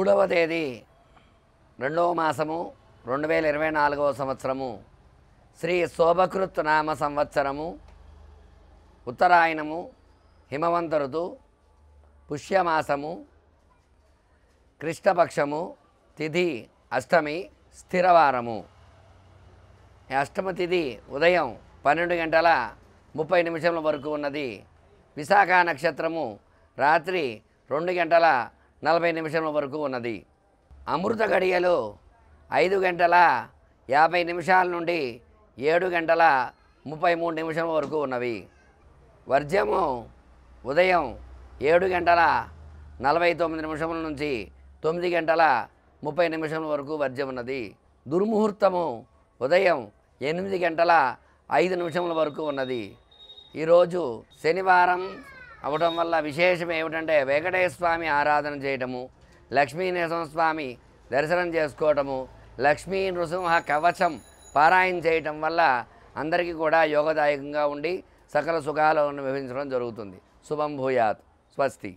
మూడవ తేదీ రెండవ మాసము రెండు వేల ఇరవై నాలుగవ సంవత్సరము శ్రీ శోభకృత్ నామ సంవత్సరము ఉత్తరాయణము హిమవంత ఋతు పుష్యమాసము కృష్ణపక్షము తిథి అష్టమి స్థిరవారము. ఈ అష్టమ తిథి ఉదయం పన్నెండు గంటల ముప్పై నిమిషముల వరకు ఉన్నది. విశాఖ నక్షత్రము రాత్రి రెండు గంటల నలభై నిమిషముల వరకు ఉన్నది. అమృత గడియలు ఐదు గంటల యాభై నిమిషాల నుండి ఏడు గంటల ముప్పై మూడు నిమిషముల వరకు ఉన్నవి. వర్జము ఉదయం ఏడు గంటల నలభై తొమ్మిది నిమిషముల నుంచి తొమ్మిది గంటల ముప్పై నిమిషముల వరకు వర్జం ఉన్నది. దుర్ముహూర్తము ఉదయం ఎనిమిది గంటల ఐదు నిమిషముల వరకు ఉన్నది. ఈరోజు శనివారం అవడం వల్ల విశేషం ఏమిటంటే వెంకటేశ్వర స్వామి ఆరాధన చేయటము లక్ష్మీ నరసింహస్వామి దర్శనం చేసుకోవటము లక్ష్మీ నృసింహ కవచం పారాయణ చేయటం వల్ల అందరికీ కూడా యోగదాయకంగా ఉండి సకల సుఖాలను అనుభవించడం జరుగుతుంది. శుభం భూయాత్. స్వస్తి.